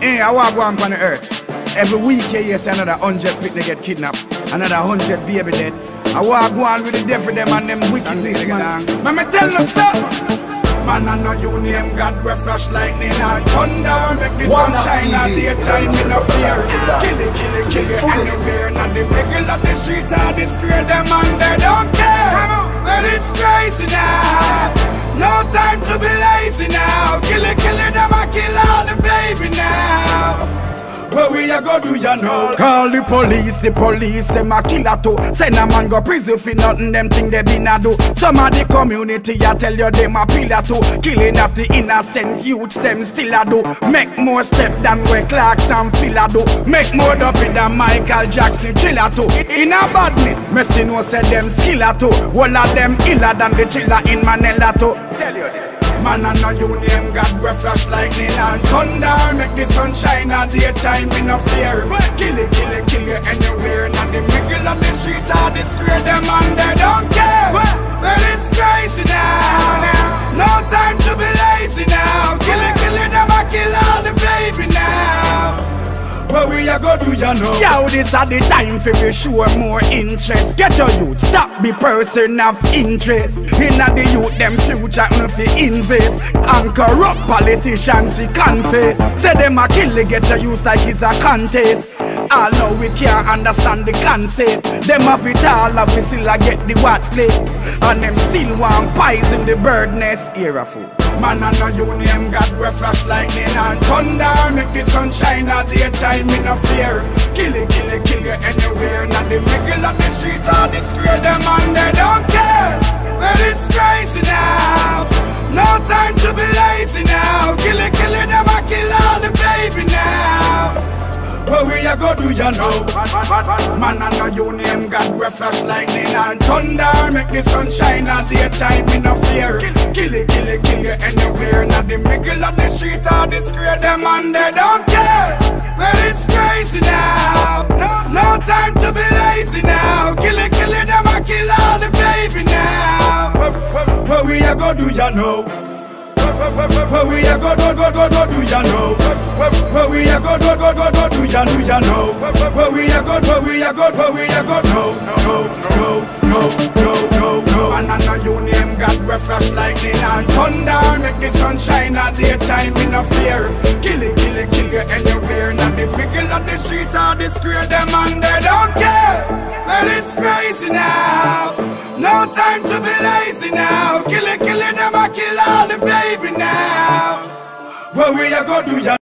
Hey, I walk on on the earth. Every week you hear another hundred people get kidnapped, another hundred baby dead. I walk on with the death devil them and them wickedness, man. Let me tell you something. Man, I know you name God, we flash lightning and thunder. Make the sun shine at daytime in no fear. Kill it, kill it, kill it. anywhere Not the middle of the street or the square Them and they don't care. Well, it's crazy now. No time to be lazy now a go do ya know? Call the police, the police them a killer too. Send a man go prison for nothing, them thing they been a do. Some of the community I tell you them a pillar too. Killing of the innocent youths them still a do. Make more steps than where Clarks and Fila do. Make more dopey than Michael Jackson Thriller too. In a badness, Messi no say them skiller too. All of them iller than the Thrilla in Manila too. Tell you. Man, I know you name God, we flash lightning and thunder. Make the sunshine at daytime in no fear. Kill it, kill it, kill it anywhere. Not the middle of the street or the square, them and they a go do ya know? Yo, this are the time for we show more interest. Get your youth, stop be person of interest. Inna the youth, them future no fi invest. And corrupt politicians we confess. Say them a kill get your youth like it's a contest. All know we can't understand the concept. Them have it all, and we still a get the what play. And them still want pies in the bird nest. Era fool. Man, I know you name God, we flash lightning and thunder. Make the sun shine at daytime in no fear. Kill it, kill it, kill it anywhere. Not the middle of the street or the square, them and they don't go do ya know? Man, I know you name God, we flash lightning and thunder. Make the sunshine at daytime in no fear. Kill it, kill it, kill it anywhere. Not the middle of the street or the square, them and they don't care. Well, it's crazy now. No time to be lazy now. Kill it, kill it, them I kill all the baby now. What we a go do ya know? Where we a go go go go go do ya know? Where we a go go go go go ya know? Where we a go where we a go where we a go no no no no no no no. And I know you name God we flash lightning and thunder. Make the sun shine at daytime in no fear. Kill it kill it kill it anywhere. Not the middle of the street or the square Them and they don't care. Well it's crazy now. No time to be lazy now. Kill it kill it them I kill all the baby now. Where we a go do ya